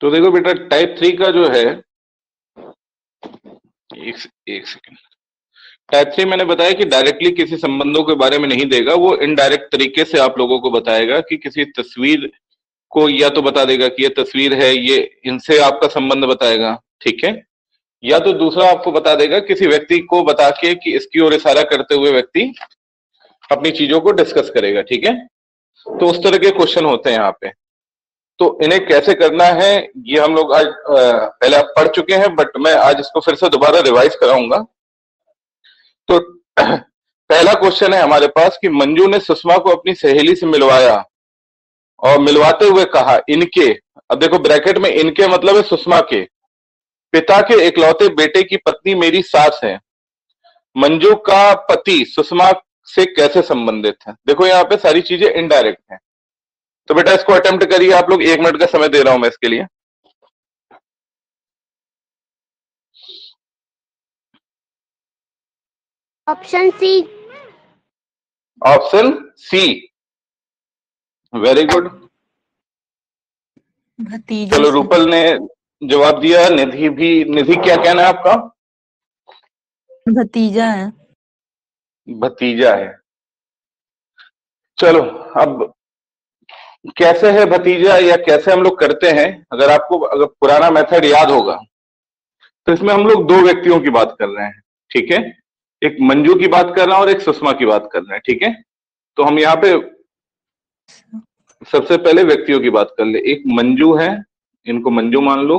तो देखो बेटा टाइप थ्री का जो है, एक एक सेकंड टाइप थ्री मैंने बताया कि डायरेक्टली किसी संबंधों के बारे में नहीं देगा, वो इनडायरेक्ट तरीके से आप लोगों को बताएगा कि किसी तस्वीर को या तो बता देगा कि ये तस्वीर है, ये इनसे आपका संबंध बताएगा, ठीक है? या तो दूसरा आपको बता देगा, किसी व्यक्ति को बता के कि इसकी ओर इशारा करते हुए व्यक्ति अपनी चीज़ों को डिस्कस करेगा, ठीक है? तो उस तरह के क्वेश्चन होते हैं यहाँ पे। तो इन्हें कैसे करना है, ये हम लोग आज पहले आप पढ़ चुके हैं बट मैं आज इसको फिर से दोबारा रिवाइज कराऊँगा। तो पहला क्वेश्चन है हमारे पास कि मंजू ने सुषमा को अपनी सहेली से मिलवाया और मिलवाते हुए कहा, इनके, अब देखो ब्रैकेट में इनके मतलब है सुषमा के। पिता के इकलौते बेटे की पत्नी मेरी सास है। मंजू का पति सुषमा से कैसे संबंधित है? देखो यहाँ पे सारी चीज़ें इनडायरेक्ट हैं। तो बेटा इसको अटेम्प्ट करिए आप लोग एक मिनट का समय दे रहा हूँ मैं इसके लिए। Option C option C very good भतीजा चलो रूपल ने जवाब दिया निधि भी निधि क्या कहना है आपका? भतीजा है। भतीजा है। चलो अब कैसे है भतीजा या कैसे हम लोग करते हैं, अगर आपको, अगर पुराना मेथड याद होगा तो इसमें हम लोग दो व्यक्तियों की बात कर रहे हैं, ठीक है? एक मंजू की बात कर रहा हूँ और एक सुषमा की बात कर रहे हैं, ठीक है? तो हम यहाँ पे सबसे पहले व्यक्तियों की बात कर ले। एक मंजू है, इनको मंजू मान लो,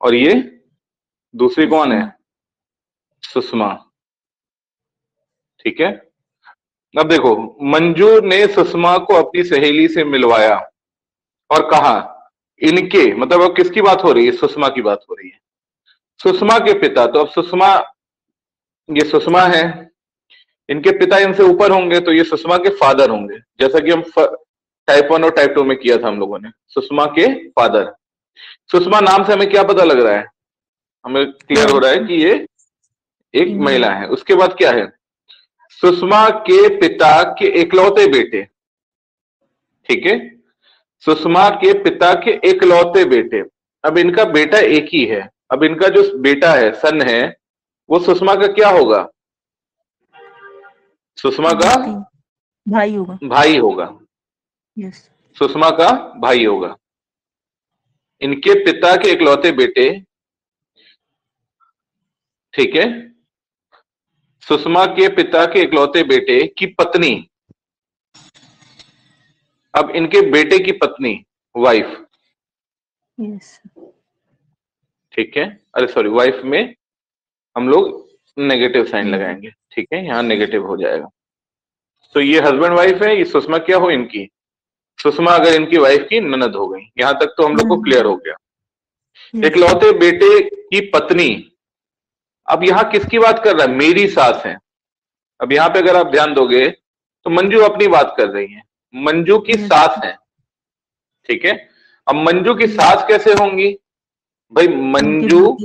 और ये दूसरी कौन है? सुषमा, ठीक है? अब देखो मंजू ने सुषमा को अपनी सहेली से मिलवाया और कहा इनके मतलब अब किसकी बात हो रही है? सुषमा की बात हो रही है। सुषमा के पिता तो अब सुषमा ये सुषमा है। इनके पिता इनसे ऊपर होंगे तो ये सुषमा के फादर होंगे। जैसा कि हम टाइप वन और टाइप टू में किया था हम लोगों ने सुषमा के फादर। सुषमा नाम से हमें क्या पता लग रहा है? हमें क्लियर हो रहा है कि ये एक महिला है। उसके बाद क्या है? सुषमा के पिता के इकलौते बेटे। ठीक है? सुषमा के पिता के इकलौते बेटे। अब इनका बेटा एक ही है। अब इनका जो बेटा है सन है वो सुषमा का क्या होगा? सुषमा का भाई। होगा। भाई होगा। यस सुषमा का भाई होगा। इनके पिता के इकलौते बेटे। ठीक है? सुषमा के पिता के इकलौते बेटे की पत्नी। अब इनके बेटे की पत्नी वाइफ यस ठीक है? अरे सॉरी वाइफ में हम लोग नेगेटिव साइन लगाएँगे। ठीक है? यहाँ नेगेटिव हो जाएगा। तो ये हस्बैंड वाइफ है ये सुषमा क्या हो इनकी? सुषमा अगर इनकी वाइफ की ननद हो गई यहाँ तक तो हम लोग को क्लियर हो गया। इकलौते बेटे की पत्नी अब यहाँ किसकी बात कर रहा है? मेरी सास है। अब यहाँ पे अगर आप ध्यान दोगे तो मंजू अपनी बात कर रही है। मंजू की सास है। ठीक है? अब मंजू की सास कैसे होंगी? भाई मंजू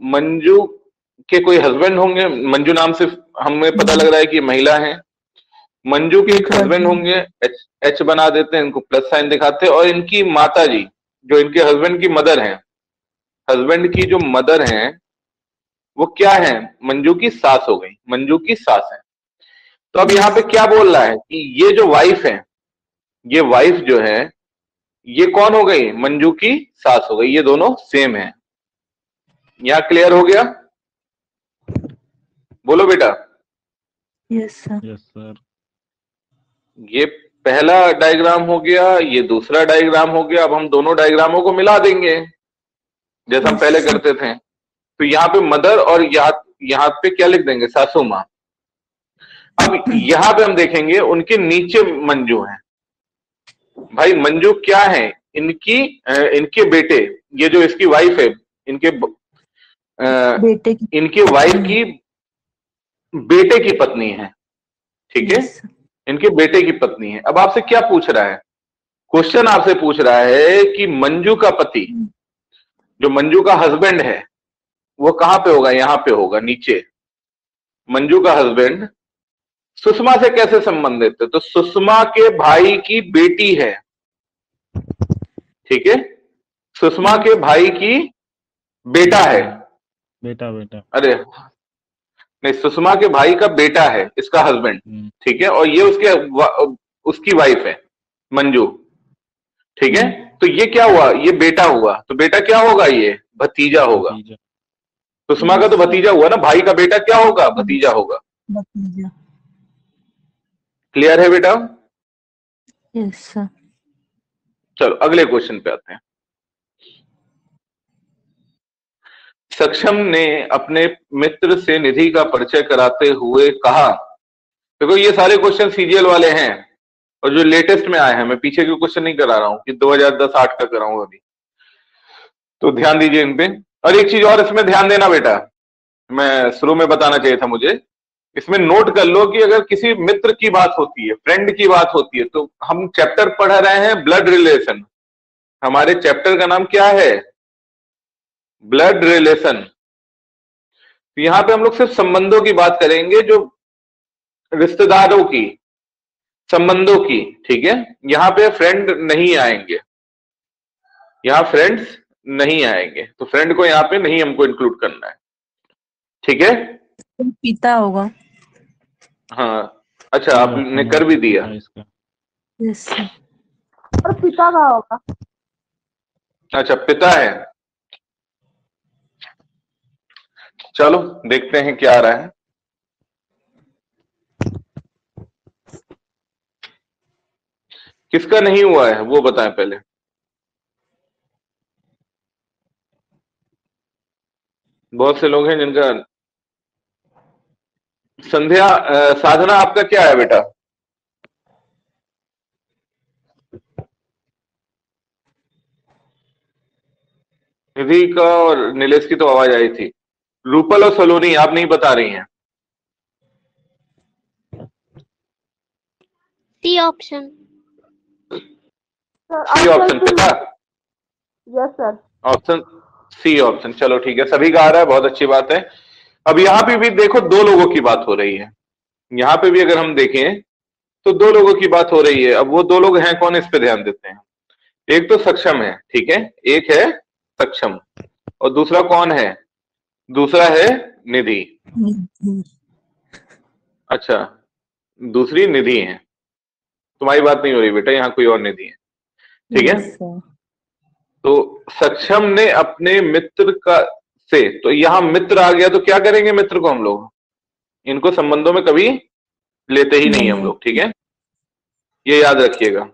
मंजू के कोई हस्बैंड होंगे? मंजू नाम से हमें पता लग रहा है कि महिला है। मंजू के एक हस्बैंड होंगे एच एच बना देते हैं इनको प्लस साइन दिखाते हैं। और इनकी माता जी जो इनके हस्बैंड की मदर हैं हस्बैंड की जो मदर हैं वो क्या है? मंजू की सास हो गई। मंजू की सास है। तो अब यहाँ पे क्या बोल रहा है कि ये जो वाइफ है ये वाइफ जो है ये कौन हो गई? मंजू की सास हो गई। ये दोनों सेम है। यहाँ क्लियर हो गया? बोलो बेटा। यस सर यस सर ये पहला डायग्राम हो गया ये दूसरा डायग्राम हो गया। अब हम दोनों डायग्रामों को मिला देंगे जैसा हम पहले करते थे। तो यहाँ पे मदर और यहाँ यहाँ पे क्या लिख देंगे? सासू माँ। अब यहाँ पे हम देखेंगे उनके नीचे मंजू है। भाई मंजू क्या है? इनकी इनके बेटे ये जो इसकी वाइफ है इनके बेटे की इनके वाइफ की बेटे की पत्नी है। ठीक है? इनके बेटे की पत्नी है। अब आपसे क्या पूछ रहा है? क्वेश्चन आपसे पूछ रहा है कि मंजू का पति जो मंजू का हस्बैंड है वो कहाँ पे होगा? यहाँ पे होगा नीचे। मंजू का हस्बैंड सुषमा से कैसे संबंधित है? तो सुषमा के भाई की बेटी है। ठीक है? सुषमा के भाई की बेटा है। बेटा बेटा। अरे नहीं सुषमा के भाई का बेटा है इसका हस्बैंड हम्म, ठीक है? और ये उसके वा, उसकी वाइफ है मंजू। ठीक है? तो ये क्या हुआ? ये बेटा हुआ। तो बेटा क्या होगा ये? भतीजा होगा। भतीजा। सुषमा का तो भतीजा हुआ ना भाई का बेटा क्या होगा? भतीजा होगा। भतीजा। क्लियर है बेटा? यस सर चलो अगले क्वेश्चन पे आते हैं। सक्षम ने अपने मित्र से निधि का परिचय कराते हुए कहा देखो ये सारे क्वेश्चन सीजीएल वाले हैं और जो लेटेस्ट में आए हैं मैं पीछे के क्वेश्चन नहीं करा रहा हूँ कि 2010 आठ का कराऊँगा अभी। तो ध्यान दीजिए इन पे। और एक चीज़ और इसमें ध्यान देना बेटा, मैं शुरू में बताना चाहिए था मुझे। इसमें नोट कर लो कि अगर किसी मित्र की बात होती है फ्रेंड की बात होती है तो हम चैप्टर पढ़ रहे हैं ब्लड रिलेशन हमारे चैप्टर का नाम क्या है? ब्लड रिलेशन तो यहाँ पे हम लोग सिर्फ़ संबंधों की बात करेंगे, जो रिश्तेदारों की, संबंधों की, ठीक है? यहाँ पे फ्रेंड नहीं आएँगे। यहाँ फ्रेंड्स नहीं आएँगे। तो फ्रेंड को यहाँ पे नहीं हमको इंक्लूड करना है। ठीक है? पिता होगा। हाँ। अच्छा आपने कर भी दिया। हाँ, और पिता का होगा? अच्छा पिता है। चलो देखते हैं क्या आ रहा है। किसका नहीं हुआ है वो बताएँ पहले। बहुत से लोग हैं जिनका संध्या साधना आपका क्या है बेटा? निधि का और नीलेश की तो आवाज़ आई थी। रूपल और सलोनी आप नहीं बता रही हैं। C option. सी ऑप्शन पिता yes sir option C option. चलो ठीक है, सभी का आ रहा है, बहुत अच्छी बात है। अब यहाँ पे भी देखो, दो लोगों की बात हो रही है। यहाँ पे भी अगर हम देखें तो दो लोगों की बात हो रही है। अब वो दो लोग हैं, कौन इस पे ध्यान देते हैं? एक तो सक्षम है, ठीक है? एक है सक्षम। और दूसरा कौन है? दूसरा है निधि। अच्छा दूसरी निधि है। तुम्हारी बात नहीं हो रही बेटा, यहाँ कोई और निधि है। ठीक है? तो सक्षम ने अपने मित्र का से तो यहाँ मित्र आ गया तो क्या करेंगे मित्र को हम लोग? इनको संबंधों में कभी लेते ही नहीं हम लोग, ठीक है? ये याद रखिएगा।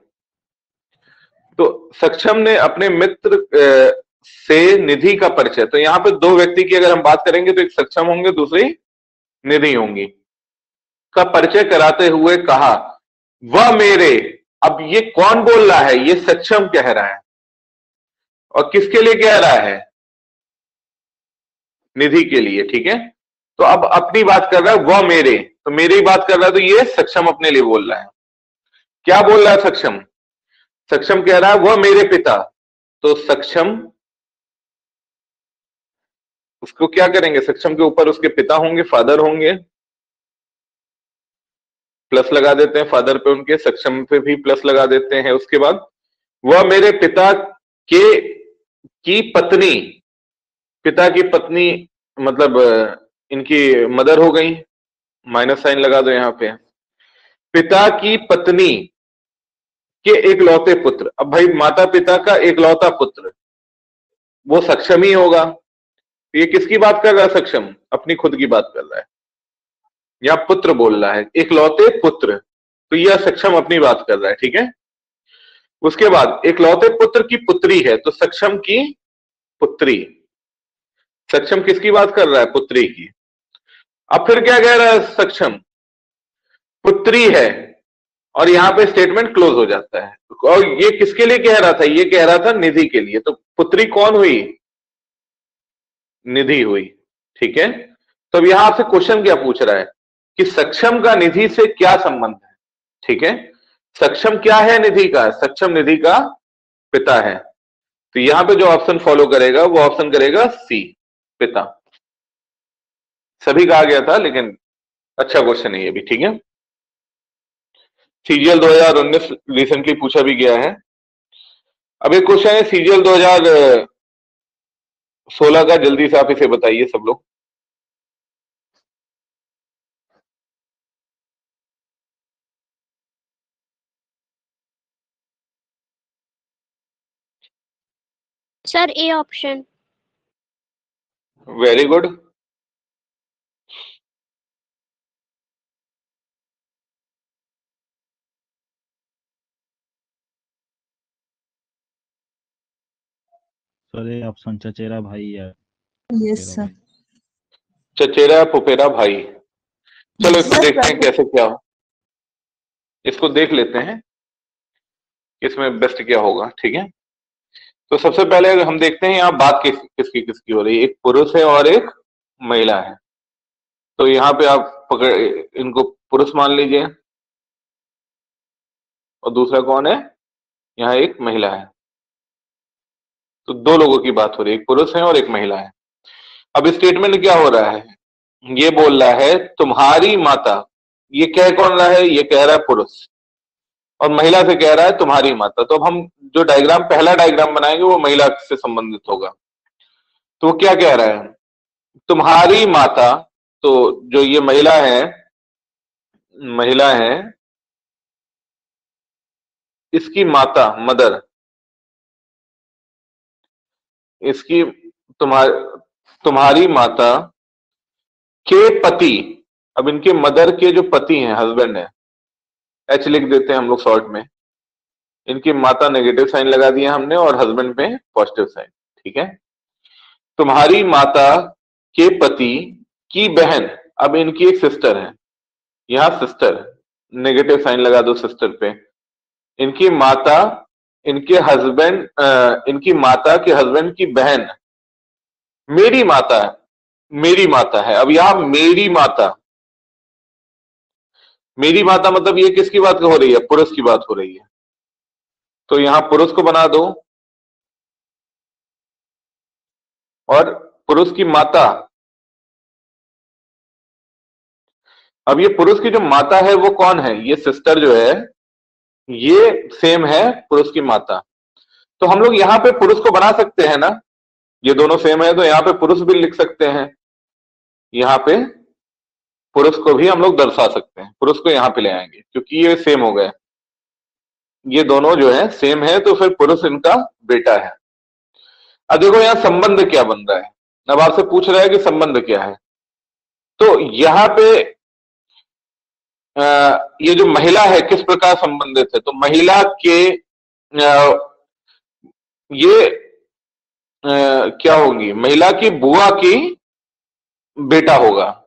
तो सक्षम ने अपने मित्र से निधि का परिचय तो यहाँ पे दो व्यक्ति की अगर हम बात करेंगे तो एक सक्षम होंगे, दूसरी निधि होंगी। का परिचय कराते हुए कहा, वह मेरे, अब ये कौन बोल रहा है? ये सक्षम कह रहा है। और किसके लिए कह रहा है? निधि के लिए, ठीक है? तो अब अपनी बात कर रहा है, वह मेरे। तो मेरी बात कर रहा है तो ये सक्षम अपने लिए बोल रहा है। क्या बोल रहा है सक्षम? सक्षम कह रहा है, वह मेरे पिता। तो सक्षम, उसको क्या करेंगे? सक्षम के ऊपर उसके पिता होंगे, फादर होंगे। प्लस लगा देते हैं फादर पे उनके, सक्षम पे भी प्लस लगा देते हैं। उसके बाद, वह मेरे पिता के की पत्नी, पिता की पत्नी मतलब इनकी मदर हो गई। माइनस साइन लगा दो यहाँ पे। पिता की पत्नी के एकलौते पुत्र। अब भाई माता पिता का एकलौता पुत्र, वो सक्षम ही होगा। ये किसकी बात कर रहा है सक्षम? अपनी खुद की बात कर रहा है। या पुत्र बोल रहा है। एकलौते पुत्र तो यह सक्षम अपनी बात कर रहा है, ठीक है? उसके बाद एकलौते पुत्र की पुत्री है तो सक्षम की पुत्री। सक्षम किसकी बात कर रहा है? पुत्री की। अब फिर क्या कह रहा है सक्षम? पुत्री है, और यहाँ पे स्टेटमेंट क्लोज हो जाता है। और ये किसके लिए कह रहा था? ये कह रहा था निधि के लिए। तो पुत्री कौन हुई? निधि हुई। ठीक है? तो अब यहाँ आपसे क्वेश्चन क्या पूछ रहा है? कि सक्षम का निधि से क्या संबंध है? ठीक है? सक्षम क्या है निधि का? सक्षम निधि का पिता है। तो यहाँ पे जो ऑप्शन फॉलो करेगा, वो ऑप्शन करेगा सी पिता। सभी का आ गया था, लेकिन अच्छा क्वेश्चन है ये भी, ठीक है? सीजीएल 2019 रिसेंटली पूछा भी गया है। अब एक क्वेश्चन है, सीजीएल 2016 का, जल्दी से आप इसे बताइए सब लोग। Sir A option very good sir ये ऑप्शन चचेरा भाई है यस सर चचेरा पुपेरा भाई चलो इसको Yes, देखते हैं कैसे क्या हो। इसको देख लेते हैं इसमें बेस्ट क्या होगा ठीक है? तो सबसे पहले अगर हम देखते हैं यहाँ बात किस, किसकी किसकी हो रही है। एक पुरुष है और एक महिला है। तो यहाँ पे आप पकड़, इनको पुरुष मान लीजिए। और दूसरा कौन है? यहाँ एक महिला है। तो दो लोगों की बात हो रही है। एक पुरुष है और एक महिला है। अब स्टेटमेंट क्या हो रहा है? ये बोल रहा है, तुम्हारी माता, ये कह कौन रहा है? ये कह रहा है पुरुष। और महिला से कह रहा है तुम्हारी माता। तो अब हम जो डायग्राम पहला डायग्राम बनाएँगे, वो महिला से संबंधित होगा। तो वो क्या कह रहा है? तुम्हारी माता तो जो ये महिला है महिला है, इसकी माता, मदर, इसकी तुम्हार, तुम्हारी माता के पति, अब इनके मदर के जो पति हैं हस्बैंड है एच लिख देते हैं हम लोग शॉर्ट में। इनकी माता नेगेटिव साइन लगा दिया हमने और हस्बैंड में पॉजिटिव साइन ठीक है? तुम्हारी माता के पति की बहन, अब इनकी एक सिस्टर है। यहाँ सिस्टर नेगेटिव साइन लगा दो सिस्टर पे। इनकी माता, इनके हस्बैंड इनकी माता के हस्बैंड की बहन, मेरी माता है, मेरी माता है। अब यहाँ मेरी माता मेरी माता मतलब ये किसकी बात हो रही है? पुरुष की बात हो रही है। तो यहाँ पुरुष को बना दो। और पुरुष की माता। अब ये पुरुष की जो माता है, वो कौन है? ये सिस्टर जो है, ये सेम है पुरुष की माता। तो हम लोग यहाँ पे पुरुष को बना सकते हैं ना? ये दोनों सेम है तो यहाँ पे पुरुष भी लिख सकते हैं। यहाँ पे पुरुष को भी हम लोग दर्शा सकते हैं पुरुष को यहाँ पे ले आएँगे क्योंकि ये सेम हो गए। ये दोनों जो है सेम है तो फिर पुरुष इनका बेटा है। अब देखो यहाँ संबंध क्या बन रहा है। अब आपसे पूछ रहा है कि संबंध क्या है। तो यहाँ पे आ, ये जो महिला है किस प्रकार संबंधित है? तो महिला के आ, ये आ, क्या होंगी? महिला की बुआ की बेटा होगा।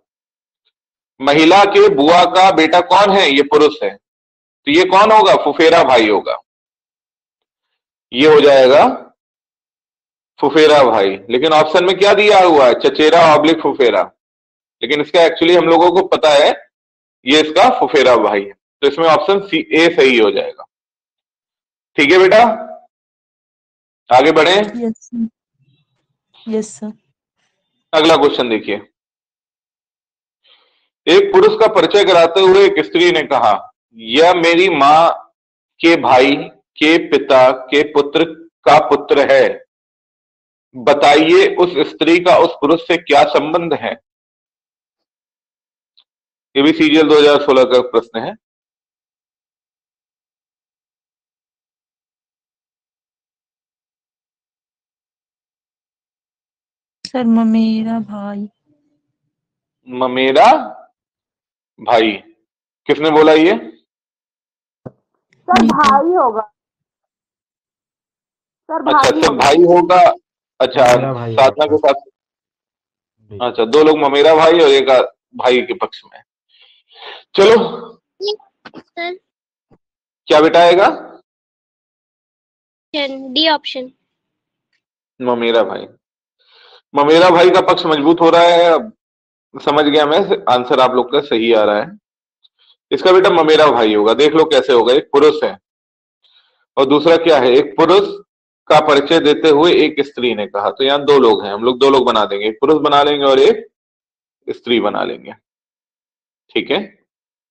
महिला के बुआ का बेटा कौन है? ये पुरुष है। तो ये कौन होगा? फुफेरा भाई होगा। ये हो जाएगा फुफेरा भाई। लेकिन ऑप्शन में क्या दिया हुआ है? चचेरा ऑब्लिक फुफेरा। लेकिन इसका एक्चुअली हम लोगों को पता है ये इसका फुफेरा भाई है। तो इसमें ऑप्शन सी ए सही हो जाएगा। ठीक है बेटा? आगे बढ़े। यस सर अगला क्वेश्चन देखिए। एक पुरुष का परिचय कराते हुए एक स्त्री ने कहा यह मेरी माँ के भाई के पिता के पुत्र का पुत्र है। बताइए उस स्त्री का उस पुरुष से क्या संबंध है? ये भी सीजीएल 2016 का प्रश्न है। सर ममेरा भाई। ममेरा? भाई किसने बोला ये? सर भाई होगा। सर अच्छा भाई सिर्फ़ होगा। भाई होगा। अच्छा साधना के। साथ। अच्छा दो लोग ममेरा भाई और एक भाई के पक्ष में। चलो। सर। क्या बेटा आएगा? डी ऑप्शन ममेरा भाई। ममेरा भाई का पक्ष मज़बूत हो रहा है। अब समझ गया मैं, आंसर आप लोग का सही आ रहा है। इसका बेटा ममेरा भाई होगा, देख लो कैसे होगा, एक पुरुष है। और दूसरा क्या है, एक पुरुष का परिचय देते हुए एक स्त्री ने कहा। तो यहाँ दो लोग हैं, हम लोग दो लोग बना देंगे, एक पुरुष बना लेंगे और एक स्त्री बना लेंगे। ठीक है?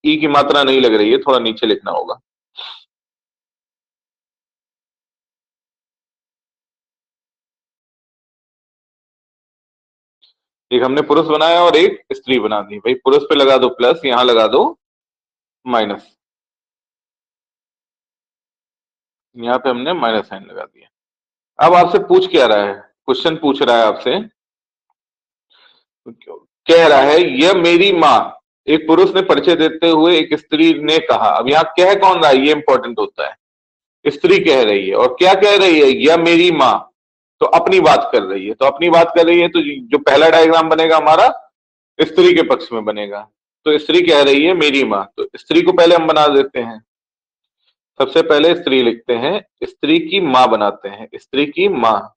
ई की मात्रा नहीं लग रही है, थोड़ा नीचे लिखना होगा। एक हमने पुरुष बनाया और एक स्त्री बना दी। भाई, पुरुष पे लगा दो प्लस यहाँ लगा दो माइनस यहाँ पे हमने माइनस साइन लगा दिया। अब आपसे पूछ क्या रहा है? क्वेश्चन पूछ रहा है आपसे। कह रहा है यह मेरी माँ। एक पुरुष ने परिचय देते हुए एक स्त्री ने कहा। अब यहाँ कह कौन रहा है? ये इंपॉर्टेंट होता है। स्त्री कह रही है। और क्या कह रही है? यह मेरी माँ। तो अपनी बात कर रही है। तो अपनी बात कर रही है तो जो पहला डायग्राम बनेगा हमारा, स्त्री के पक्ष में बनेगा। तो स्त्री कह रही है, मेरी माँ। तो स्त्री को पहले हम बना देते हैं। सबसे पहले स्त्री लिखते हैं, स्त्री की माँ बनाते हैं। स्त्री की माँ।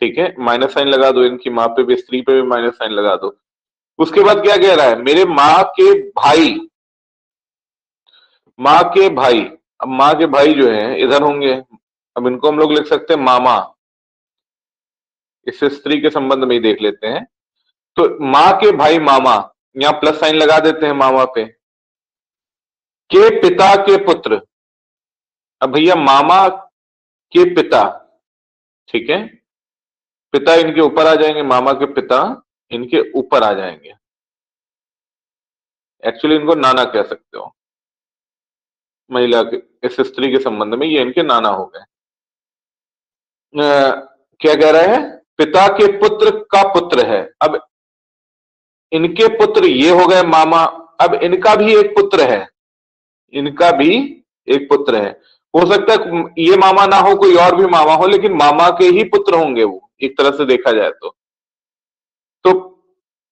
ठीक है माइनस साइन लगा दो, इनकी माँ पे भी, स्त्री पे भी माइनस साइन लगा दो। उसके बाद क्या कह रहा है? मेरे माँ के भाई। माँ के भाई। अब माँ के भाई जो है, इधर होंगे। अब इनको हम लोग लिख सकते हैं मामा। इस स्त्री के संबंध में ही देख लेते हैं। तो माँ के भाई मामा, यहाँ प्लस साइन लगा देते हैं मामा पे। के पिता के पुत्र। अब भैया मामा के पिता, ठीक है? पिता इनके ऊपर आ जाएँगे, मामा के पिता इनके ऊपर आ जाएँगे। एक्चुअली इनको नाना कह सकते हो। महिला के, इस स्त्री के संबंध में ये इनके नाना हो गए। क्या कह रहे हैं? पिता के पुत्र का पुत्र है। अब इनके पुत्र ये हो गए मामा, अब इनका भी एक पुत्र है। इनका भी एक पुत्र है। हो सकता है ये मामा ना हो, कोई और भी मामा हो, लेकिन मामा के ही पुत्र होंगे वो, एक तरह से देखा जाए तो। तो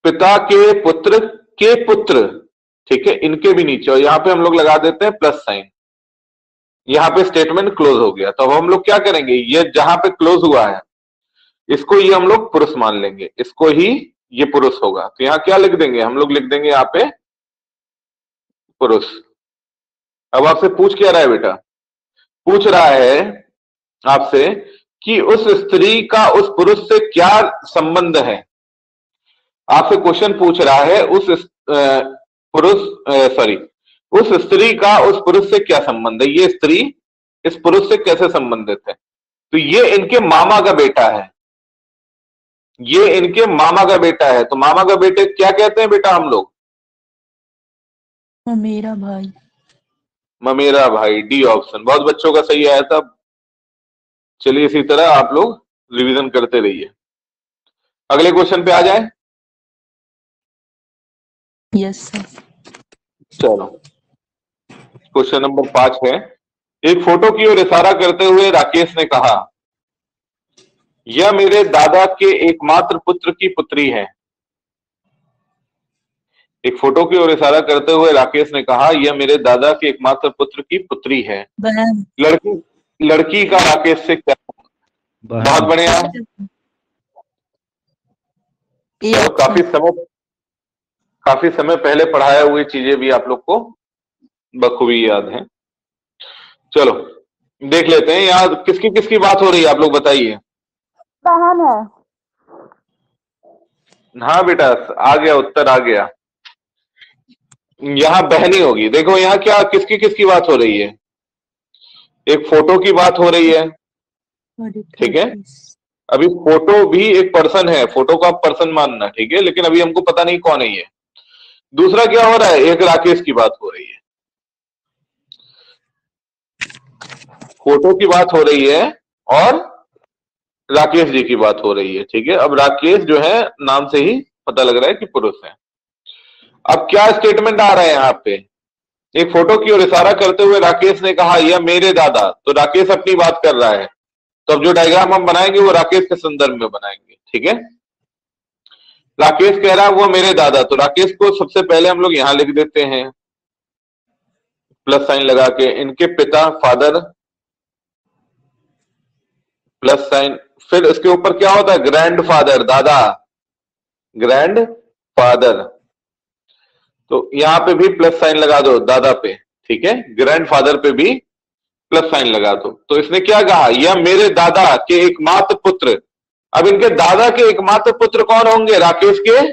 पिता के पुत्र के पुत्र, ठीक है? इनके भी नीचे, और यहाँ पे हम लोग लगा देते हैं प्लस साइन। यहाँ पे स्टेटमेंट क्लोज हो गया। तो अब हम लोग क्या करेंगे? ये जहाँ पे क्लोज हुआ है, इसको ये हम लोग पुरुष मान लेंगे। इसको ही ये पुरुष होगा। तो यहाँ क्या लिख देंगे? हम लोग लिख देंगे यहाँ पे पुरुष। अब आपसे पूछ क्या रहा है बेटा? पूछ रहा है आपसे कि उस स्त्री का उस पुरुष से क्या संबंध है? आपसे क्वेश्चन पूछ रहा है, उस पुरुष सॉरी उस स्त्री का उस पुरुष से क्या संबंध है? ये स्त्री इस पुरुष से कैसे संबंधित है? तो ये इनके मामा का बेटा है। ये इनके मामा का बेटा है। तो मामा का बेटे क्या कहते हैं बेटा हम लोग? मेरा भाई। ममेरा भाई डी ऑप्शन बहुत बच्चों का सही आया था। चलिए इसी तरह आप लोग रिवीजन करते रहिए। अगले क्वेश्चन पे आ जाए। यस सर चलो। क्वेश्चन नंबर पाँच है। एक फ़ोटो की ओर इशारा करते हुए राकेश ने कहा यह मेरे दादा के एकमात्र पुत्र की पुत्री है। एक फ़ोटो की ओर इशारा करते हुए राकेश ने कहा यह मेरे दादा के एकमात्र पुत्र की पुत्री है। लड़की लड़की का राकेश से क्या? बहुत बढ़िया। चलो काफ़ी समय काफ़ी समय पहले पढ़ाया हुई चीज़ें भी आप लोग को। बखूबी याद है। चलो देख लेते हैं यहाँ किसकी किसकी बात हो रही है आप लोग बताइए। बहन है? हाँ बेटा आ गया उत्तर आ गया। यहाँ बहनी होगी देखो यहाँ क्या किसकी किसकी बात हो रही है। एक फ़ोटो की बात हो रही है ठीक है? अभी फ़ोटो भी एक पर्सन है फ़ोटो को आप पर्सन मानना ठीक है? लेकिन अभी हमको पता नहीं कौन है ये। दूसरा क्या हो रहा है एक राकेश की बात हो रही है। फ़ोटो की बात हो रही है और राकेश जी की बात हो रही है, ठीक है? अब राकेश जो है, नाम से ही पता लग रहा है कि पुरुष है। अब क्या स्टेटमेंट आ रहा है यहाँ पे? एक फ़ोटो की ओर इशारा करते हुए राकेश ने कहा, यह मेरे दादा। तो राकेश अपनी बात कर रहा है। तो अब जो डायग्राम हम बनाएँगे, वो राकेश के संदर्भ में बनाएँगे, ठीक है? राकेश कह रहा है, वो मेरे दादा। तो राकेश को सबसे पहले हम लोग यहाँ लिख देते हैं। प्लस साइन लगा के, इनके पिता फादर प्लस साइन। फिर इसके ऊपर क्या होता है? ग्रैंड फादर दादा। ग्रैंड फादर तो यहाँ पे भी प्लस साइन लगा दो, दादा पे। ठीक है? ग्रैंड फादर पे भी प्लस साइन लगा दो। तो इसने क्या कहा? यह मेरे दादा के एकमात्र पुत्र। अब इनके दादा के एकमात्र पुत्र कौन होंगे? राकेश के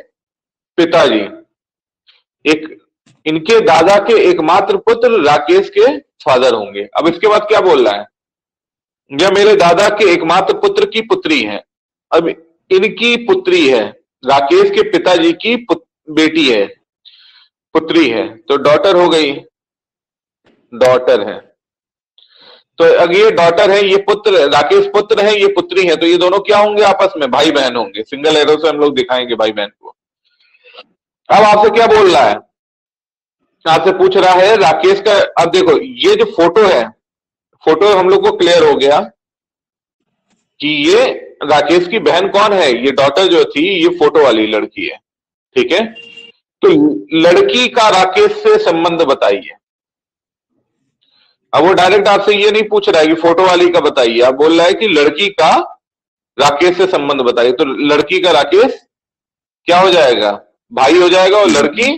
पिताजी। एक इनके दादा के एकमात्र पुत्र राकेश के फादर होंगे। अब इसके बाद क्या बोल रहा है? यह मेरे दादा के एकमात्र पुत्र की पुत्री है। अब इनकी पुत्री है। राकेश के पिताजी की बेटी है। पुत्री है। तो डॉटर हो गई। डॉटर है। तो अगर ये डॉटर है, ये पुत्र, राकेश पुत्र है, ये पुत्री है। तो ये दोनों क्या होंगे आपस में? भाई बहन होंगे। सिंगल एरो से हम लोग दिखाएँगे भाई बहन को। अब आपसे क्या बोल रहा है? आपसे पूछ रहा है, राकेश का, अब देखो, ये जो फ़ोटो है फ़ोटो हम लोग को क्लियर हो गया कि ये राकेश की बहन कौन है? ये डॉटर जो थी ये फ़ोटो वाली लड़की है। ठीक है? तो लड़की का राकेश से संबंध बताइए। अब वो डायरेक्ट आपसे ये नहीं पूछ रहा है कि फ़ोटो वाली का बताइए। आप बोल रहा है कि लड़की का राकेश से संबंध बताइए। तो लड़की का राकेश क्या हो जाएगा? भाई हो जाएगा और लड़की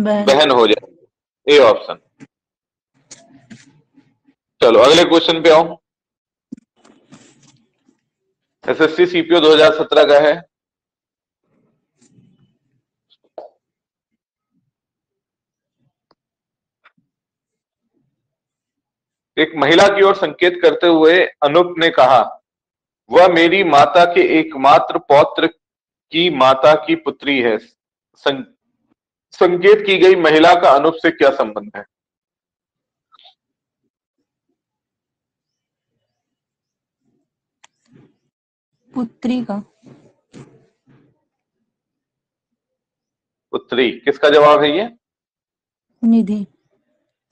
बहन। बहन हो जाएगी। A option. चलो, अगले क्वेश्चन पे आओ। एसएससी सीपीओ 2017 का है। एक महिला की ओर संकेत करते हुए अनुप ने कहा, वह मेरी माता के एकमात्र पौत्र की माता की पुत्री है। संकेत की गई महिला का अनुप से क्या संबंध है? पुत्री का। पुत्री किसका जवाब है ये? निधि।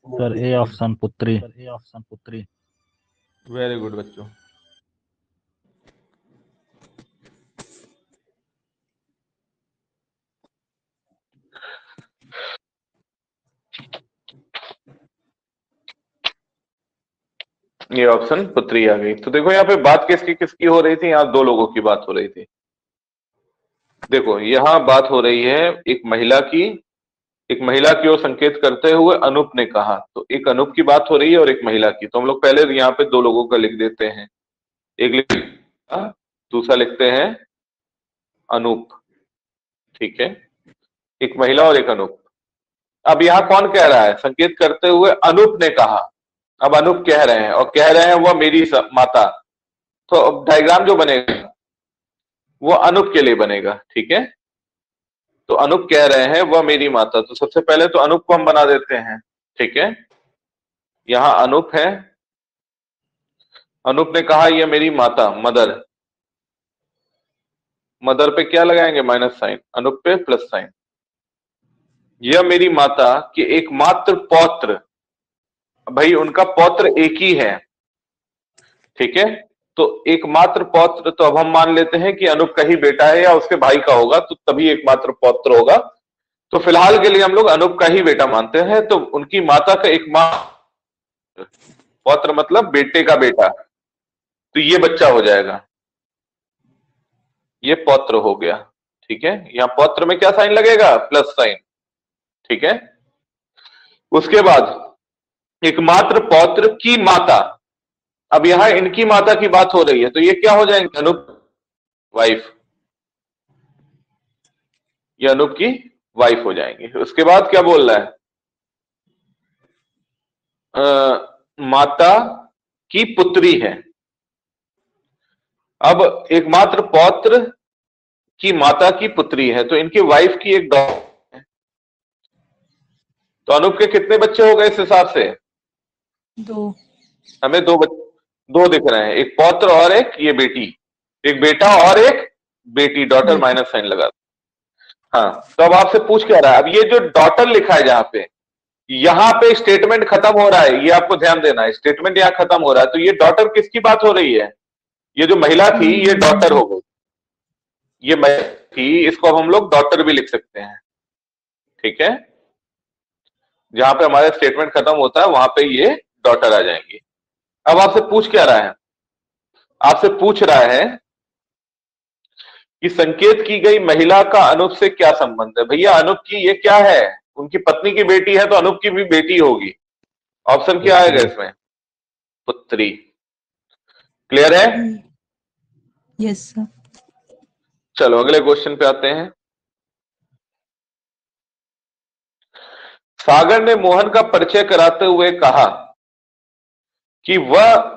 सर ए ऑप्शन पुत्री। ए ऑप्शन पुत्री। वेरी गुड बच्चों। ये ऑप्शन पुत्री आ गई। तो देखो यहाँ पे बात किसकी किसकी हो रही थी? यहाँ दो लोगों की बात हो रही थी। देखो, यहाँ बात हो रही है एक महिला की। एक महिला की ओर संकेत करते हुए अनूप ने कहा। तो एक अनूप की बात हो रही है और एक महिला की। तो हम लोग पहले यहाँ पे दो लोगों का लिख देते हैं। एक लिख दूसरा लिखते हैं अनूप। ठीक है? एक महिला और एक अनूप। अब यहाँ कौन कह रहा है? संकेत करते हुए अनूप ने कहा। अब अनूप कह रहे हैं, और कह रहे हैं वह मेरी माता। तो डायग्राम जो बनेगा, वो अनूप के लिए बनेगा, ठीक है? तो अनूप कह रहे हैं, वह मेरी माता। तो सबसे पहले तो अनूप को हम बना देते हैं, ठीक है? यहाँ अनूप है। अनूप ने कहा यह मेरी माता, मदर। मदर पे क्या लगाएँगे? Minus sign. अनूप पे प्लस साइन। यह मेरी माता के एकमात्र पौत्र भाई उनका पौत्र एक ही है। ठीक है? तो एकमात्र पौत्र तो अब हम मान लेते हैं कि अनूप का ही बेटा है या उसके भाई का होगा तो तभी एकमात्र पौत्र होगा। तो फ़िलहाल के लिए हम लोग अनूप का ही बेटा मानते हैं तो उनकी माता का एकमात्र पौत्र मतलब बेटे का बेटा। तो ये बच्चा हो जाएगा। ये पौत्र हो गया। ठीक है? यहाँ पौत्र में क्या साइन लगेगा? Plus sign. ठीक है? उसके बाद एकमात्र पौत्र की माता। अब यहाँ इनकी माता की बात हो रही है तो ये क्या हो जाएँगे? अनुप वाइफ। ये अनुप की वाइफ हो जाएँगे। उसके बाद क्या बोल रहा है? अ, माता की पुत्री है। अब एकमात्र पौत्र की माता की पुत्री है तो इनकी वाइफ की एक है। तो अनुप के कितने बच्चे हो गए इस हिसाब से? दो। हमें दो दो दिख रहे हैं। एक पौत्र और एक ये बेटी। एक बेटा और एक बेटी डॉटर माइनस साइन लगा हाँ तो अब आपसे पूछ क्या रहा है? अब ये जो डॉटर लिखा है जहाँ पे यहाँ पे स्टेटमेंट खत्म हो रहा है ये आपको ध्यान देना है। स्टेटमेंट यहाँ खत्म हो रहा है तो ये डॉटर किसकी बात हो रही है? ये जो महिला थी ये डॉटर हो गई। ये महिला थी इसको अब हम लोग डॉटर भी लिख सकते हैं। ठीक है? जहाँ पे हमारा स्टेटमेंट खत्म होता है वहाँ पे ये डॉटर आ जाएँगी। अब आपसे पूछ क्या रहा है? आपसे पूछ रहा है कि संकेत की गई महिला का अनुप से क्या संबंध है? भैया अनुप की ये क्या है? उनकी पत्नी की बेटी है तो अनुप की भी बेटी होगी। ऑप्शन क्या आएगा इसमें? पुत्री। क्लियर है? यस सर चलो अगले क्वेश्चन पे आते हैं। सागर ने मोहन का परिचय कराते हुए कहा कि वह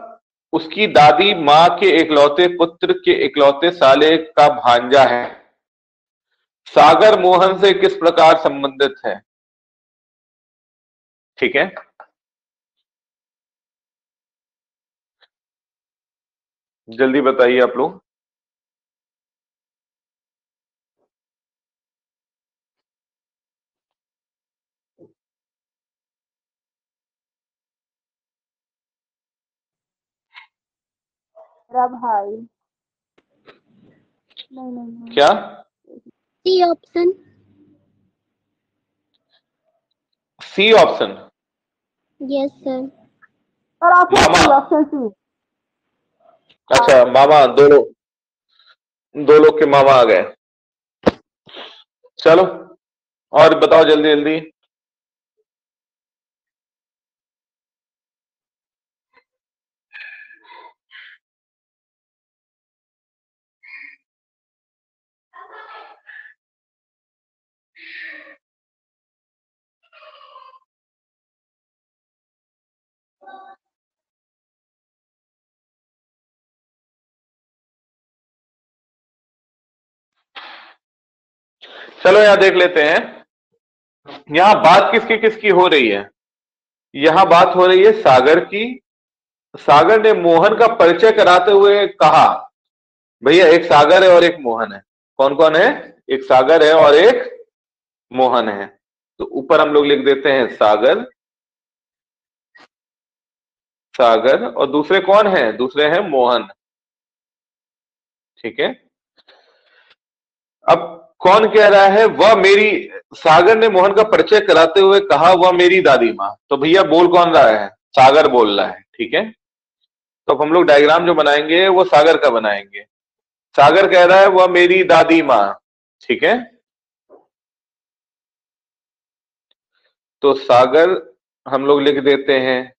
उसकी दादी माँ के इकलौते पुत्र के इकलौते साले का भांजा है। सागर मोहन से किस प्रकार संबंधित है? ठीक है। जल्दी बताइए आप लोग। मेरा भाई नहीं नहीं क्या? C option C option yes sir और आप ऑप्शन सी अच्छा मामा दो लोग दो लोग के मामा आ गए। चलो और बताओ जल्दी जल्दी। चलो यहाँ देख लेते हैं। यहाँ बात किसकी किसकी हो रही है? यहाँ बात हो रही है सागर की। सागर ने मोहन का परिचय कराते हुए कहा, भैया, एक सागर है और एक मोहन है। कौन कौन है? एक सागर है और एक मोहन है। तो ऊपर हम लोग लिख देते हैं, सागर। सागर और दूसरे कौन है? दूसरे हैं मोहन। ठीक है? अब कौन कह रहा है, वह मेरी सागर ने मोहन का परिचय कराते हुए कहा, वह मेरी दादी माँ। तो भैया, बोल कौन रहा है? सागर बोल रहा है, ठीक है? तो अब हम लोग डायग्राम जो बनाएँगे, वो सागर का बनाएँगे। सागर कह रहा है, वह मेरी दादी माँ। ठीक है? तो सागर हम लोग लिख देते हैं।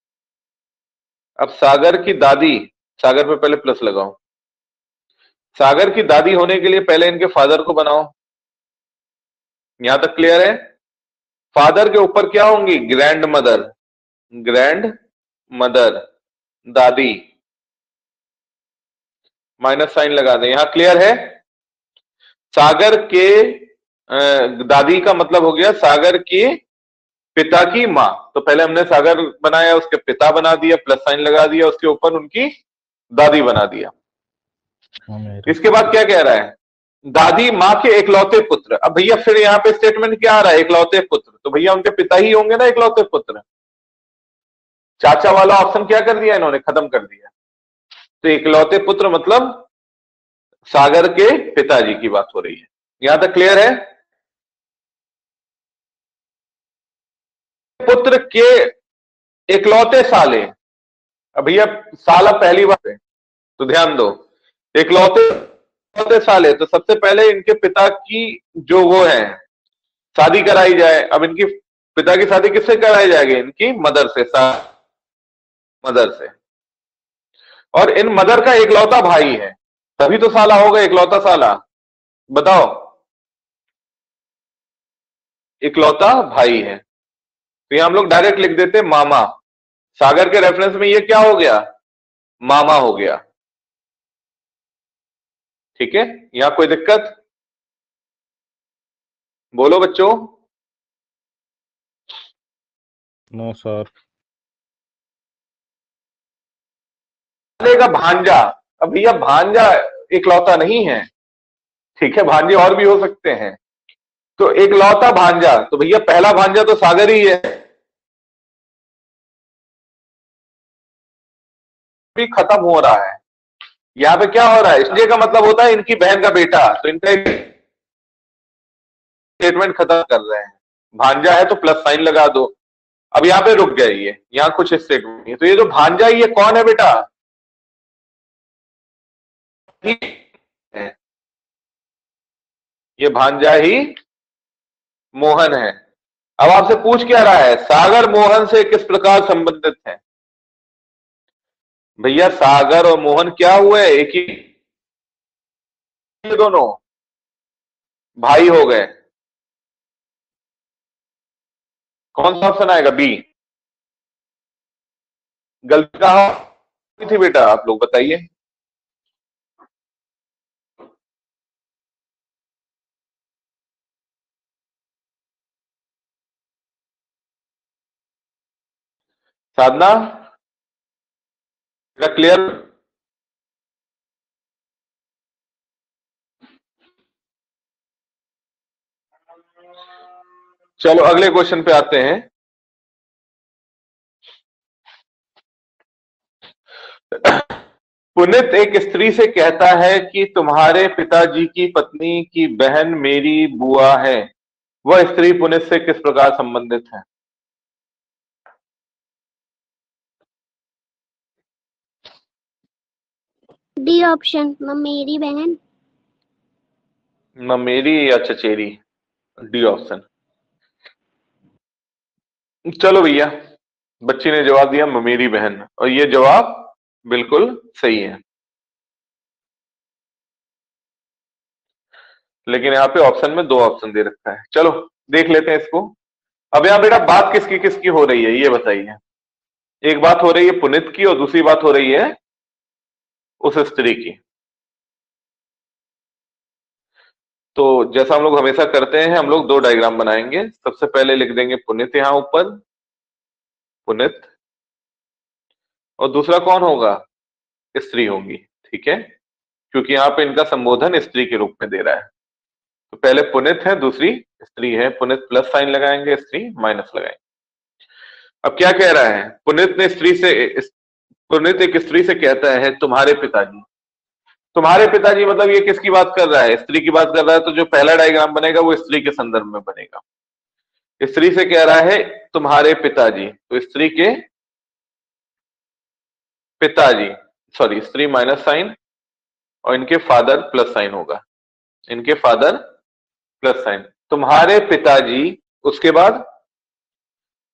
अब सागर की दादी, सागर पे पहले प्लस लगाओ। सागर की दादी होने के लिए पहले इनके फादर को बनाओ। यहाँ तक क्लियर है? फादर के ऊपर क्या होंगी? ग्रैंड मदर ग्रैंड मदर दादी. माइनस साइन लगा दें। यहाँ क्लियर है? सागर के दादी का मतलब हो गया सागर के पिता की माँ। तो पहले हमने सागर बनाया उसके पिता बना दिया प्लस साइन लगा दिया उसके ऊपर उनकी दादी बना दिया। हाँ, इसके बाद क्या कह रहा है? दादी, माँ के इकलौते पुत्र। अब भैया, फिर यहाँ पे स्टेटमेंट क्या आ रहा है? इकलौते पुत्र। तो भैया, उनके पिता ही होंगे ना इकलौते पुत्र? चाचा वाला ऑप्शन क्या कर दिया इन्होंने? खत्म कर दिया। तो इकलौते पुत्र मतलब सागर के पिताजी की बात हो रही है। यहाँ तक क्लियर है? पुत्र के इकलौते साले। अब भैया, साला पहली बार है तो ध्यान दो। इकलौते इकलौते है तो सबसे पहले इनके पिता की जो वो है, शादी कराई जाए। अब इनकी पिता की शादी किससे कराई जाएगी? इनकी मदर से मदर से। और इन मदर का एकलौता भाई है। तभी तो साला होगा, इकलौता साला। बताओ। इकलौता भाई है। तो यहाँ हम लोग डायरेक्ट लिख देते, मामा। सागर के रेफरेंस में ये क्या हो गया? मामा हो गया। ठीक है? यहाँ कोई दिक्कत? बोलो बच्चों। No sir. का भांजा। अब भैया भांजा इकलौता नहीं है। ठीक है भांजे और भी हो सकते हैं। तो इकलौता भांजा। तो भैया पहला भांजा तो सागर ही है। भी खत्म हो रहा है। यहाँ पे क्या हो रहा है? इसलिए का मतलब होता है इनकी बहन का बेटा तो इनका स्टेटमेंट खत्म कर रहे हैं। भांजा है तो प्लस साइन लगा दो। अब यहाँ पे रुक गए ये यहाँ कुछ स्टेटमेंट है। तो ये जो भांजा ये कौन है बेटा? ये भांजा ही मोहन है। अब आपसे पूछ क्या रहा है? सागर मोहन से किस प्रकार संबंधित है? भैया, सागर और मोहन क्या हुए? एक ही दोनों? भाई हो गए। कौन सा ऑप्शन आएगा? बी। गलती कहा थी बेटा? आप लोग बताइए। साधना? क्लियर चलो, अगले क्वेश्चन पे आते हैं। पुनित एक स्त्री से कहता है कि तुम्हारे पिताजी की पत्नी की बहन मेरी बुआ है। वह स्त्री पुनित से किस प्रकार संबंधित है? डी ऑप्शन मेरी बहन। ममेरी या चचेरी डी ऑप्शन चलो भैया, बच्ची ने जवाब दिया ममेरी बहन, और ये जवाब बिल्कुल सही है। लेकिन यहाँ पे ऑप्शन में दो ऑप्शन दे रखा है। चलो, देख लेते हैं इसको। अब यहाँ बेटा बात किसकी किसकी हो रही है, ये बताइए। एक बात हो रही है पुनित की, और दूसरी बात हो रही है उस स्त्री की। तो जैसा हम लोग हमेशा करते हैं, हम लोग दो डायग्राम बनाएँगे। सबसे पहले लिख देंगे पुनित यहाँ ऊपर, पुनित। और दूसरा कौन होगा? स्त्री होगी, ठीक है? क्योंकि यहाँ पे इनका संबोधन स्त्री के रूप में दे रहा है। तो पहले पुनित है, दूसरी स्त्री है। पुनित प्लस साइन लगाएँगे, स्त्री माइनस लगाएँगे। अब क्या कह रहा है? पुनित ने स्त्री से पुनित एक स्त्री से कहता है, तुम्हारे पिताजी। तुम्हारे पिताजी मतलब ये किसकी बात कर रहा है? स्त्री की बात कर रहा है तो जो पहला डायग्राम बनेगा, वो स्त्री के संदर्भ में बनेगा। स्त्री से कह रहा है, तुम्हारे पिताजी। तो स्त्री के पिताजी सॉरी स्त्री माइनस साइन और इनके फादर प्लस साइन होगा। इनके फादर प्लस साइन तुम्हारे पिताजी, उसके बाद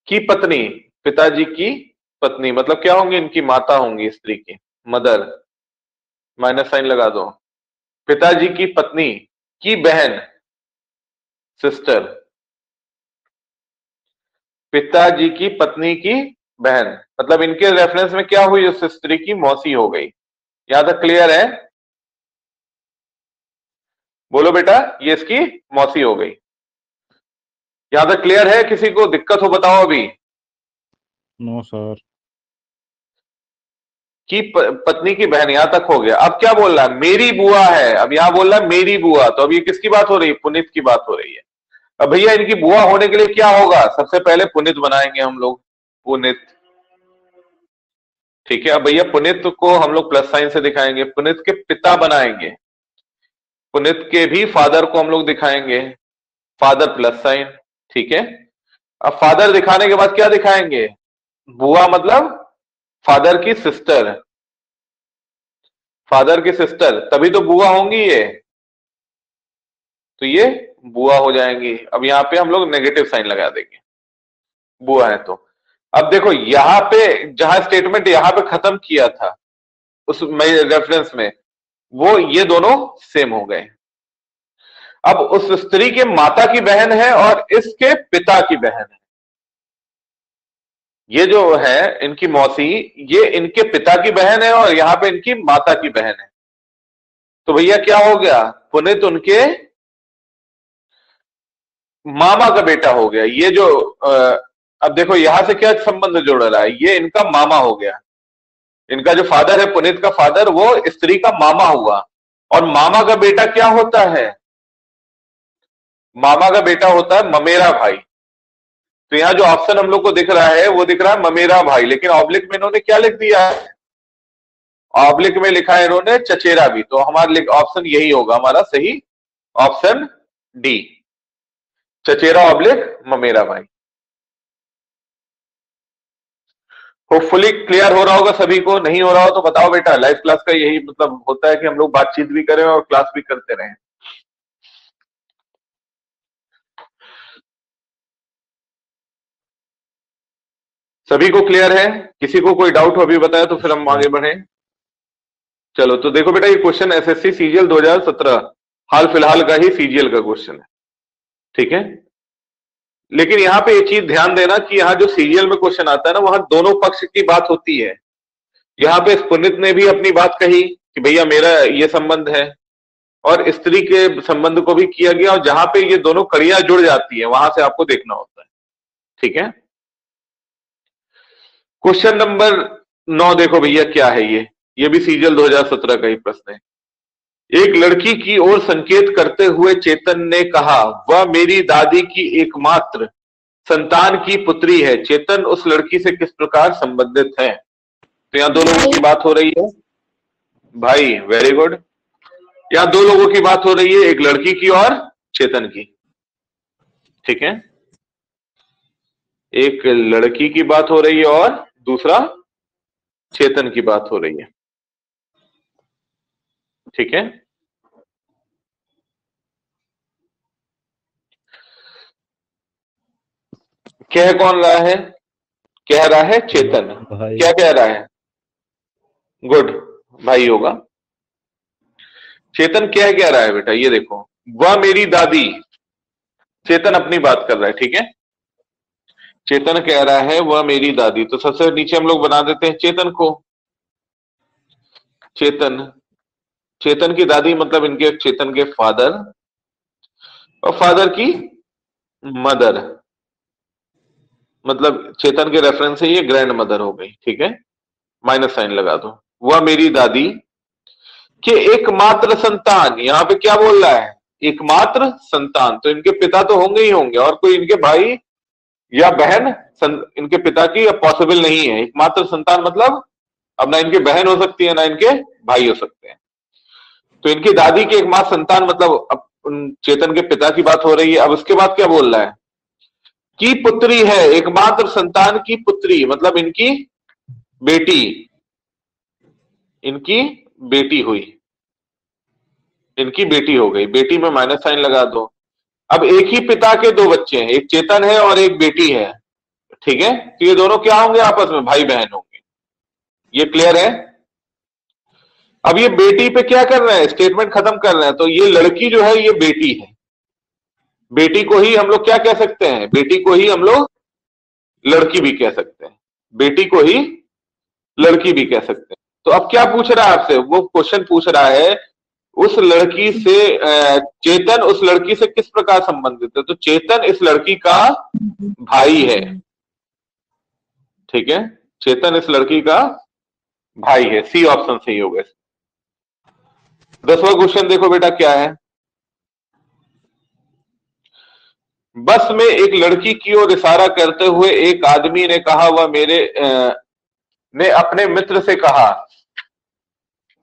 की पत्नी, पिताजी की पत्नी मतलब क्या होंगी? इनकी माता होंगी, स्त्री की। मदर माइनस साइन लगा दो। पिताजी की पत्नी, की बहन सिस्टर पिताजी की पत्नी की बहन। मतलब इनके रेफरेंस में क्या हुई? उस स्त्री की मौसी हो गई। यहाँ तक क्लियर है? बोलो बेटा, ये इसकी मौसी हो गई। यहाँ तक क्लियर है? किसी को दिक्कत हो बताओ अभी। नो सर की पत्नी की बहन यहाँ तक हो गया। अब क्या बोल रहा है? मेरी बुआ है। अब यहाँ बोल रहा है मेरी बुआ। तो अब ये किसकी बात हो रही है? पुनित की बात हो रही है। अब भैया, इनकी बुआ होने के लिए क्या होगा? सबसे पहले पुनित बनाएँगे हम लोग। पुनित। ठीक है, अब भैया, पुनित को हम लोग प्लस साइन से दिखाएँगे। पुनित के पिता बनाएँगे। पुनित के भी फादर को हम लोग दिखाएँगे। फादर प्लस साइन ठीक है? अब फादर दिखाने के बाद क्या दिखाएँगे? बुआ मतलब फादर की सिस्टर। फादर की सिस्टर, तभी तो बुआ होंगी ये। तो ये बुआ हो जाएँगी। अब यहाँ पे हम लोग नेगेटिव साइन लगा देंगे। बुआ है तो। अब देखो, यहाँ पे जहाँ स्टेटमेंट यहाँ पे खत्म किया था, उस रेफरेंस में, वो ये दोनों सेम हो गए। अब उस स्त्री के माता की बहन है और इसके पिता की बहन है। ये जो है इनकी मौसी, ये इनके पिता की बहन है और यहाँ पे इनकी माता की बहन है। तो भैया क्या हो गया? पुनित उनके मामा का बेटा हो गया। ये जो अब देखो, यहाँ से क्या संबंध जोड़ रहा है? ये इनका मामा हो गया। इनका जो फादर है, पुनित का फादर, वो स्त्री का मामा हुआ। और मामा का बेटा क्या होता है? मामा का बेटा होता है ममेरा भाई। तो यहाँ जो ऑप्शन हम लोग को दिख रहा है, वो दिख रहा है ममेरा भाई। लेकिन ऑब्लिक में इन्होंने क्या लिख दिया है? ऑब्लिक में लिखा है इन्होंने चचेरा भी। तो हमारा ऑप्शन यही होगा, हमारा सही ऑप्शन डी चचेरा ऑब्लिक ममेरा भाई। होपफुली क्लियर हो रहा होगा सभी को। नहीं हो रहा हो तो बताओ बेटा। लाइव क्लास का यही मतलब होता है कि हम लोग बातचीत भी करें और क्लास भी करते रहें। सभी को क्लियर है? किसी को कोई डाउट हो अभी बताया तो फिर हम आगे बढ़े। चलो तो देखो बेटा, ये क्वेश्चन एसएससी सीजीएल 2017 हाल फ़िलहाल का ही सीजीएल का क्वेश्चन है। ठीक है? लेकिन यहाँ पे ये चीज़ ध्यान देना कि यहाँ जो सीरियल में क्वेश्चन आता है ना, वहाँ दोनों पक्ष की बात होती है। यहाँ पे पुनित ने भी अपनी बात कही कि भैया मेरा ये संबंध है और स्त्री के संबंध को भी किया गया और जहाँ पे ये दोनों कड़ियाँ जुड़ जाती है, वहाँ से आपको देखना होता है। ठीक है? क्वेश्चन नंबर नौ देखो भैया, क्या है ये? ये भी सीजल 2017 का ही प्रश्न है। एक लड़की की ओर संकेत करते हुए चेतन ने कहा, वह मेरी दादी की एकमात्र संतान की पुत्री है। चेतन उस लड़की से किस प्रकार संबंधित है? तो यहाँ दो लोगों की बात हो रही है। भाई वेरी गुड यहाँ दो लोगों की बात हो रही है, एक लड़की की और चेतन की। ठीक है? एक लड़की की बात हो रही है और दूसरा चेतन की बात हो रही है। ठीक है? कह कौन रहा है? कह रहा है चेतन। क्या कह रहा है? गुड। भाई होगा। चेतन क्या कह रहा है बेटा? ये देखो वह मेरी दादी। चेतन अपनी बात कर रहा है ठीक है? चेतन कह रहा है, वह मेरी दादी। तो सबसे नीचे हम लोग बना देते हैं चेतन को। चेतन। चेतन की दादी मतलब इनके चेतन के फादर। और फादर की मदर। मतलब चेतन के रेफरेंस से ये ग्रैंड मदर हो गई, ठीक है? माइनस साइन लगा दो। वह मेरी दादी के एकमात्र संतान। यहाँ पे क्या बोल रहा है? एकमात्र संतान। तो इनके पिता तो होंगे ही होंगे, और कोई इनके भाई या बहन इनके पिता की अब पॉसिबल नहीं है। एकमात्र संतान मतलब अब ना इनके बहन हो सकती है, ना इनके भाई हो सकते हैं। तो इनकी दादी की एकमात्र संतान मतलब अब चेतन के पिता की बात हो रही है। अब उसके बाद क्या बोल रहा है? की पुत्री है, एकमात्र संतान की पुत्री मतलब इनकी बेटी। इनकी बेटी हुई। इनकी बेटी हो गई। बेटी में माइनस साइन लगा दो। अब एक ही पिता के दो बच्चे हैं, एक चेतन है और एक बेटी है। ठीक है? तो ये दोनों क्या होंगे आपस में? भाई बहन होंगे। ये क्लियर है? अब ये बेटी पे क्या कर रहे हैं? स्टेटमेंट खत्म कर रहे हैं। तो ये लड़की जो है, ये बेटी है। बेटी को ही हम लोग क्या कह सकते हैं? बेटी को ही हम लोग लड़की भी कह सकते हैं। बेटी को ही लड़की भी कह सकते हैं। तो अब क्या पूछ रहा है आपसे? वो क्वेश्चन पूछ रहा है उस लड़की से चेतन उस लड़की से किस प्रकार संबंधित है? तो चेतन इस लड़की का भाई है। ठीक है? चेतन इस लड़की का भाई है। सी ऑप्शन सही होगा दसवां क्वेश्चन देखो बेटा क्या है? बस में एक लड़की की ओर इशारा करते हुए एक आदमी ने कहा, वह मेरे ने अपने मित्र से कहा।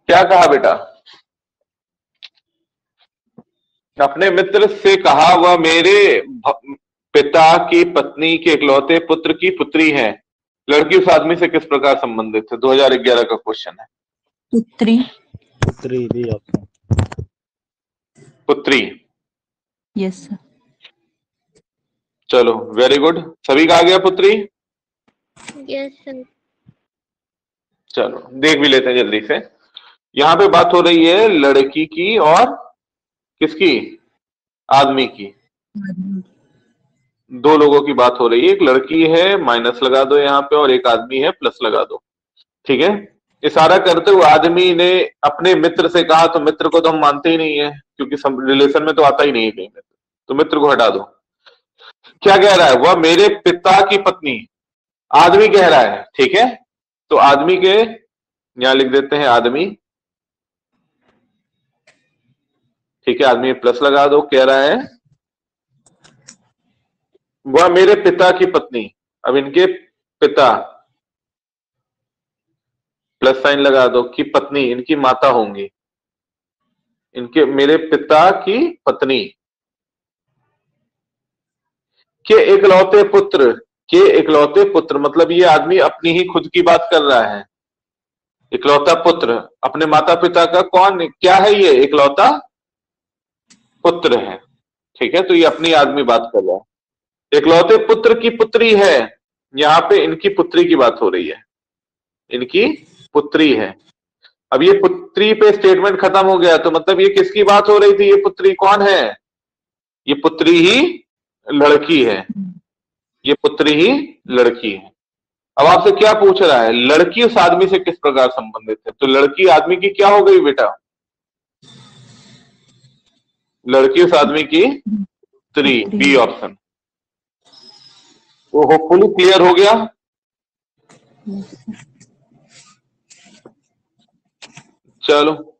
क्या कहा बेटा? अपने मित्र से कहा वह मेरे पिता की पत्नी के इकलौते पुत्र की पुत्री है। लड़की उस आदमी से किस प्रकार संबंधित है? 2011 का क्वेश्चन है। पुत्री। पुत्री बी ऑप्शन पुत्री। यस सर चलो वेरी गुड सभी का आ गया पुत्री? यस सर चलो देख भी लेते हैं जल्दी से। यहाँ पे बात हो रही है लड़की की और किसकी? आदमी की। दो लोगों की बात हो रही है। एक लड़की है माइनस लगा दो यहाँ पे और एक आदमी है प्लस लगा दो। ठीक है? इशारा करते हुए आदमी ने अपने मित्र से कहा तो मित्र को तो हम मानते ही नहीं है क्योंकि रिलेशन में तो आता ही नहीं है कहीं मित्र तो मित्र को हटा दो। क्या कह रहा है? वह मेरे पिता की पत्नी। आदमी कह रहा है ठीक है? तो आदमी के यहाँ लिख देते हैं आदमी। ठीक है, आदमी प्लस लगा दो, कह रहा है, वह मेरे पिता की पत्नी, अब इनके पिता, प्लस साइन लगा दो, कि पत्नी, इनकी माता होंगी, इनके, मेरे पिता की पत्नी, के इकलौते पुत्र, के इकलौते पुत्र मतलब ये आदमी अपनी ही खुद की बात कर रहा है, इकलौता पुत्र, अपने माता पिता का कौन, क्या है ये, इकलौता पुत्र है। ठीक है तो ये अपनी आदमी बात कर रहा है। इकलौते पुत्र की पुत्री है, यहाँ पे इनकी पुत्री की बात हो रही है। इनकी पुत्री है। अब ये पुत्री पे स्टेटमेंट खत्म हो गया तो मतलब ये किसकी बात हो रही थी? ये पुत्री कौन है? ये पुत्री ही लड़की है। ये पुत्री ही लड़की है। अब आपसे क्या पूछ रहा है? लड़की उस आदमी से किस प्रकार संबंधित है? तो लड़की आदमी की क्या हो गई बेटा? लड़की उस आदमी की स्त्री बी ऑप्शन वो होपफुली क्लियर हो गया। चलो।